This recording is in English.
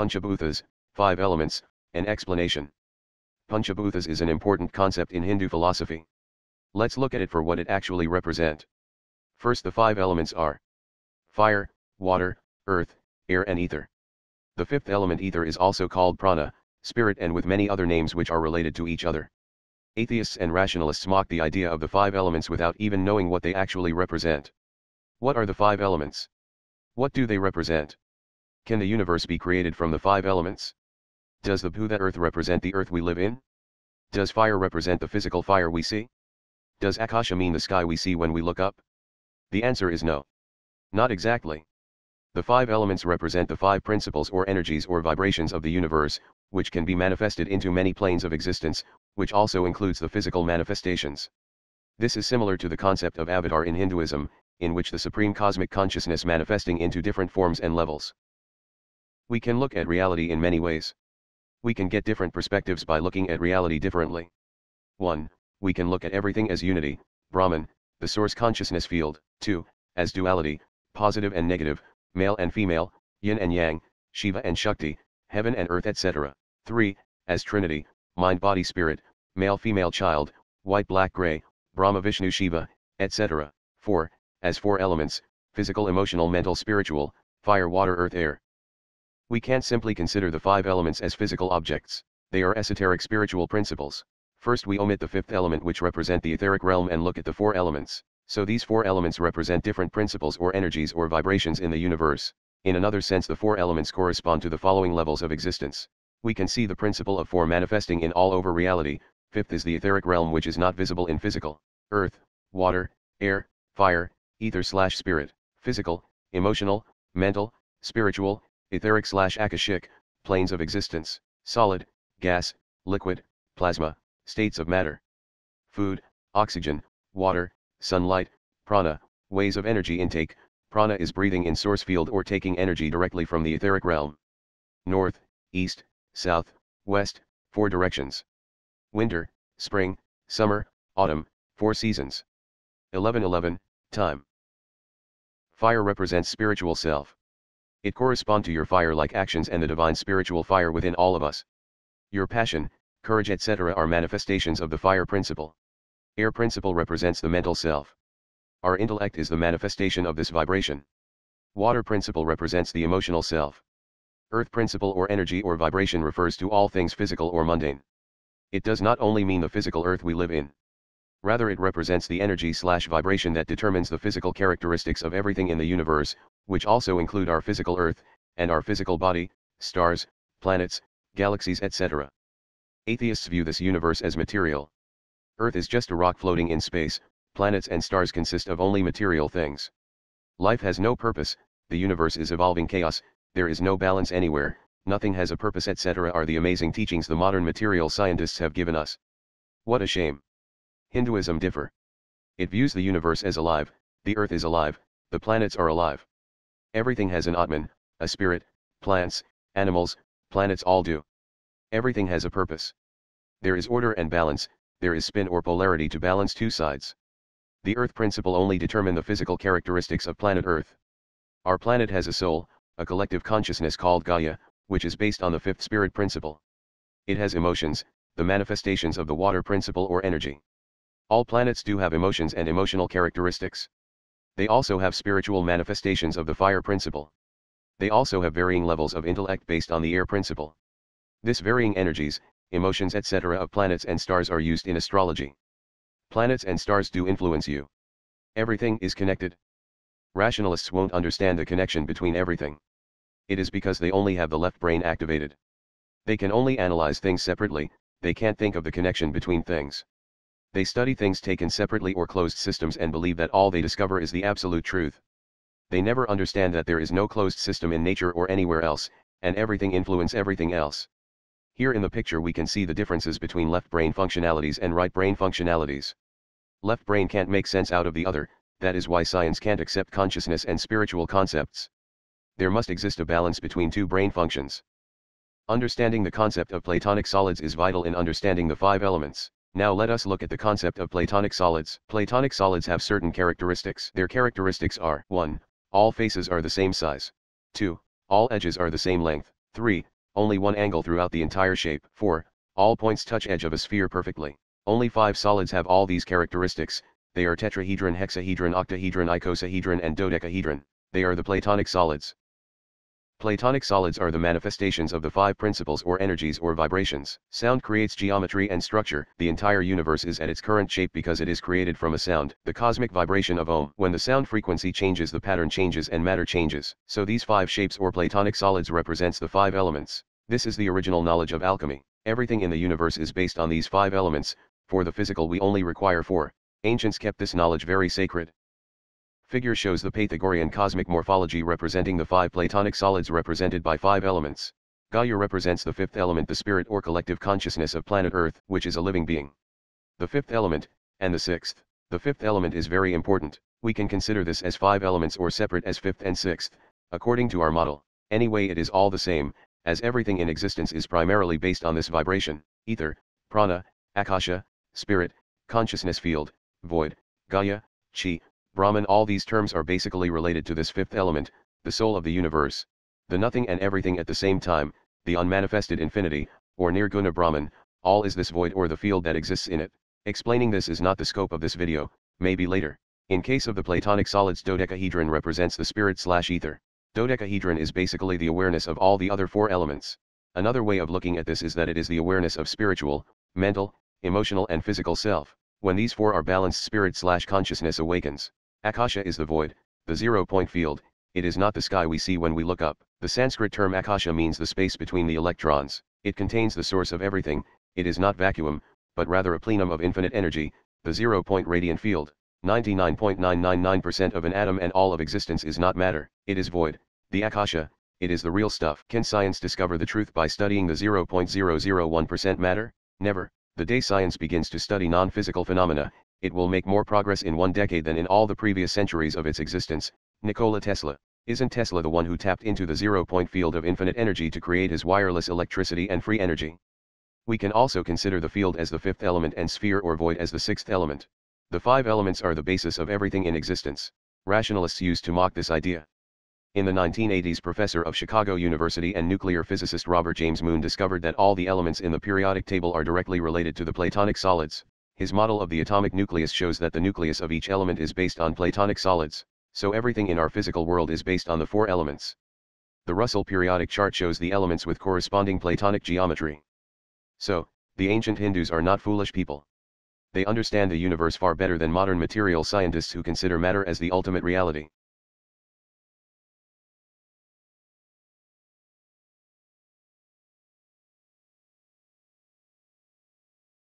Panchabhutas, five elements, an explanation. Panchabhutas is an important concept in Hindu philosophy. Let's look at it for what it actually represent. First the five elements are fire, water, earth, air and ether. The fifth element ether is also called prana, spirit and with many other names which are related to each other. Atheists and rationalists mock the idea of the five elements without even knowing what they actually represent. What are the five elements? What do they represent? Can the universe be created from the five elements? Does the Bhuta earth represent the earth we live in? Does fire represent the physical fire we see? Does Akasha mean the sky we see when we look up? The answer is no. Not exactly. The five elements represent the five principles or energies or vibrations of the universe, which can be manifested into many planes of existence, which also includes the physical manifestations. This is similar to the concept of avatar in Hinduism, in which the supreme cosmic consciousness manifesting into different forms and levels. We can look at reality in many ways. We can get different perspectives by looking at reality differently. 1. We can look at everything as unity, Brahman, the source consciousness field, 2. As duality, positive and negative, male and female, yin and yang, Shiva and Shakti, heaven and earth etc. 3. As trinity, mind body spirit, male female child, white black gray, Brahma Vishnu Shiva, etc. 4. As four elements, physical emotional mental spiritual, fire water earth air. We can't simply consider the five elements as physical objects, they are esoteric spiritual principles. First we omit the fifth element which represent the etheric realm and look at the four elements. So these four elements represent different principles or energies or vibrations in the universe. In another sense the four elements correspond to the following levels of existence. We can see the principle of four manifesting in all over reality, fifth is the etheric realm which is not visible in physical, earth, water, air, fire, ether slash spirit, physical, emotional, mental, spiritual, etheric slash akashic, planes of existence, solid, gas, liquid, plasma, states of matter. Food, oxygen, water, sunlight, prana, ways of energy intake, prana is breathing in source field or taking energy directly from the etheric realm. North, east, south, west, four directions. Winter, spring, summer, autumn, four seasons. 1111, time. Fire represents spiritual self. It correspond to your fire-like actions and the divine spiritual fire within all of us. Your passion, courage etc. are manifestations of the fire principle. Air principle represents the mental self. Our intellect is the manifestation of this vibration. Water principle represents the emotional self. Earth principle or energy or vibration refers to all things physical or mundane. It does not only mean the physical earth we live in. Rather it represents the energy slash vibration that determines the physical characteristics of everything in the universe, which also include our physical Earth, and our physical body, stars, planets, galaxies etc. Atheists view this universe as material. Earth is just a rock floating in space, planets and stars consist of only material things. Life has no purpose, the universe is evolving chaos, there is no balance anywhere, nothing has a purpose etc. are the amazing teachings the modern material scientists have given us. What a shame. Hinduism differ. It views the universe as alive, the earth is alive, the planets are alive. Everything has an Atman, a spirit, plants, animals, planets all do. Everything has a purpose. There is order and balance, there is spin or polarity to balance two sides. The Earth principle only determine the physical characteristics of planet Earth. Our planet has a soul, a collective consciousness called Gaia, which is based on the fifth spirit principle. It has emotions, the manifestations of the water principle or energy. All planets do have emotions and emotional characteristics. They also have spiritual manifestations of the fire principle. They also have varying levels of intellect based on the air principle. This varying energies, emotions etc. of planets and stars are used in astrology. Planets and stars do influence you. Everything is connected. Rationalists won't understand the connection between everything. It is because they only have the left brain activated. They can only analyze things separately, they can't think of the connection between things. They study things taken separately or closed systems and believe that all they discover is the absolute truth. They never understand that there is no closed system in nature or anywhere else, and everything influence everything else. Here in the picture we can see the differences between left brain functionalities and right brain functionalities. Left brain can't make sense out of the other, that is why science can't accept consciousness and spiritual concepts. There must exist a balance between two brain functions. Understanding the concept of Platonic solids is vital in understanding the five elements. Now let us look at the concept of Platonic solids. Platonic solids have certain characteristics. Their characteristics are 1. All faces are the same size. 2. All edges are the same length. 3. Only one angle throughout the entire shape. 4. All points touch edge of a sphere perfectly. Only 5 solids have all these characteristics, they are tetrahedron, hexahedron, octahedron, icosahedron and dodecahedron, they are the Platonic solids. Platonic solids are the manifestations of the five principles or energies or vibrations. Sound creates geometry and structure. The entire universe is at its current shape because it is created from a sound. The cosmic vibration of Om. When the sound frequency changes the pattern changes and matter changes. So these five shapes or Platonic solids represents the five elements. This is the original knowledge of alchemy. Everything in the universe is based on these five elements, for the physical we only require four. Ancients kept this knowledge very sacred. Figure shows the Pythagorean cosmic morphology representing the five Platonic solids represented by five elements. Gaia represents the fifth element the spirit or collective consciousness of planet Earth, which is a living being. The fifth element, and the sixth. The fifth element is very important, we can consider this as five elements or separate as fifth and sixth, according to our model. Anyway it is all the same, as everything in existence is primarily based on this vibration, ether, prana, akasha, spirit, consciousness field, void, Gaia, chi, Brahman all these terms are basically related to this fifth element, the soul of the universe. The nothing and everything at the same time, the unmanifested infinity, or Nirguna Brahman, all is this void or the field that exists in it. Explaining this is not the scope of this video, maybe later. In case of the Platonic solids dodecahedron represents the spirit slash ether. Dodecahedron is basically the awareness of all the other four elements. Another way of looking at this is that it is the awareness of spiritual, mental, emotional and physical self. When these four are balanced spirit slash consciousness awakens. Akasha is the void, the zero-point field, it is not the sky we see when we look up. The Sanskrit term Akasha means the space between the electrons, it contains the source of everything, it is not vacuum, but rather a plenum of infinite energy, the zero-point radiant field. 99.999% of an atom and all of existence is not matter, it is void, the Akasha, it is the real stuff. Can science discover the truth by studying the 0.001% matter? Never. The day science begins to study non-physical phenomena, it will make more progress in one decade than in all the previous centuries of its existence. Nikola Tesla. Isn't Tesla the one who tapped into the zero-point field of infinite energy to create his wireless electricity and free energy? We can also consider the field as the fifth element and sphere or void as the sixth element. The five elements are the basis of everything in existence. Rationalists used to mock this idea. In the 1980s professor of Chicago University and nuclear physicist Robert James Moon discovered that all the elements in the periodic table are directly related to the Platonic solids. His model of the atomic nucleus shows that the nucleus of each element is based on Platonic solids, so everything in our physical world is based on the four elements. The Russell periodic chart shows the elements with corresponding Platonic geometry. So, the ancient Hindus are not foolish people. They understand the universe far better than modern material scientists who consider matter as the ultimate reality.